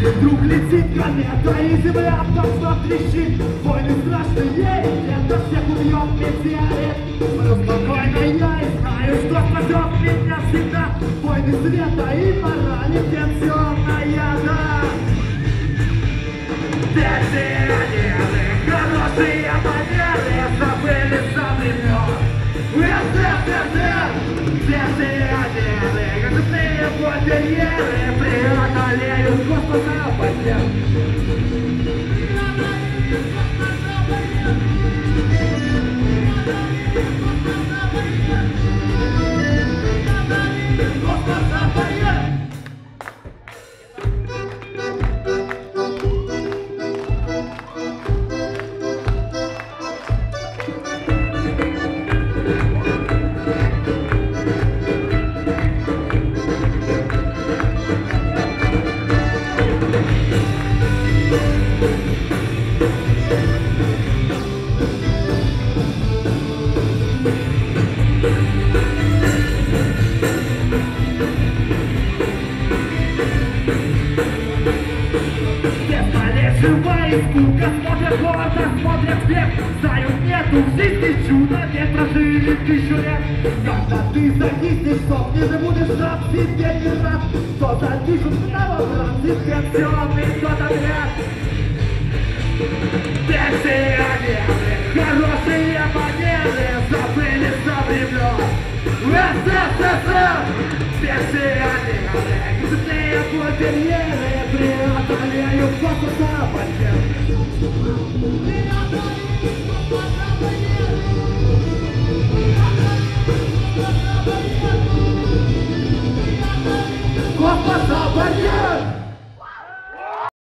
Вдруг летит комета и земля точно трещит Войны страшные, это всех убьет метеорит. Но спокойно я и знаю, что спасет меня всегда. Войны света и морали пенсионная, да Пенсионеры, хорошие манеры Забыли со времен СССР Пенсионеры, грозные модельеры Vamos lá, rapaziada. Super живая скука Смотрят гордо, смотрят вверх Знают, нету в жизни чуда Ведь прожили тысячу лет. Когда ты зависнешь, сохнешь и будешь рад себе не рад. То запишут новобранцы Пенсионный год отряд Пенсионеры, хорошие манеры Забыли со времен СССР Пенсионеры, грязные квартирьеры Преодолеют космоса Yeah!